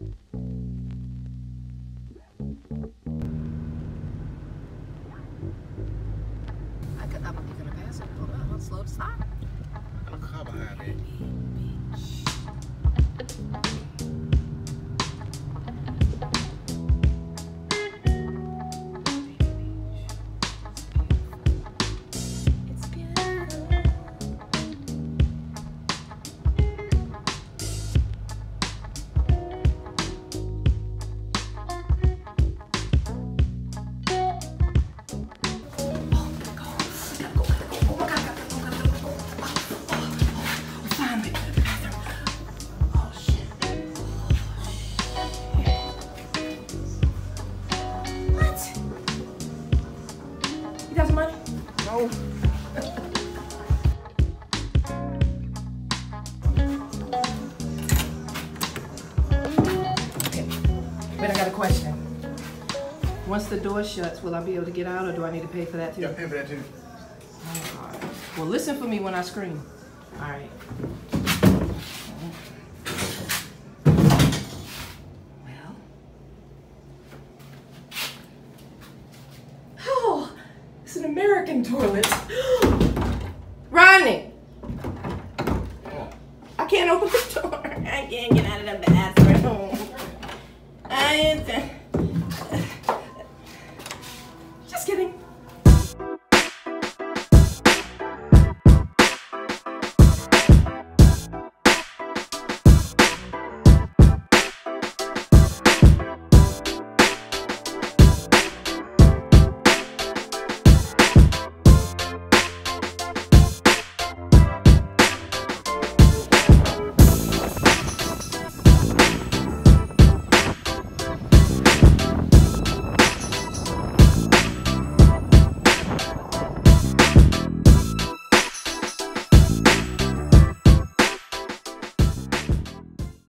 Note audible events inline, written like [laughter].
I could, I'm gonna pass it. Hold on, slow to stop. You got some money? No. Okay. Wait, I got a question. Once the door shuts, will I be able to get out or do I need to pay for that too? Yeah, pay for that too. Oh, God. Well, listen for me when I scream. All right. Well. Oh, it's an American toilet. [gasps] Rodney! I can't open the door. [laughs] I can't get out of the bathroom. I.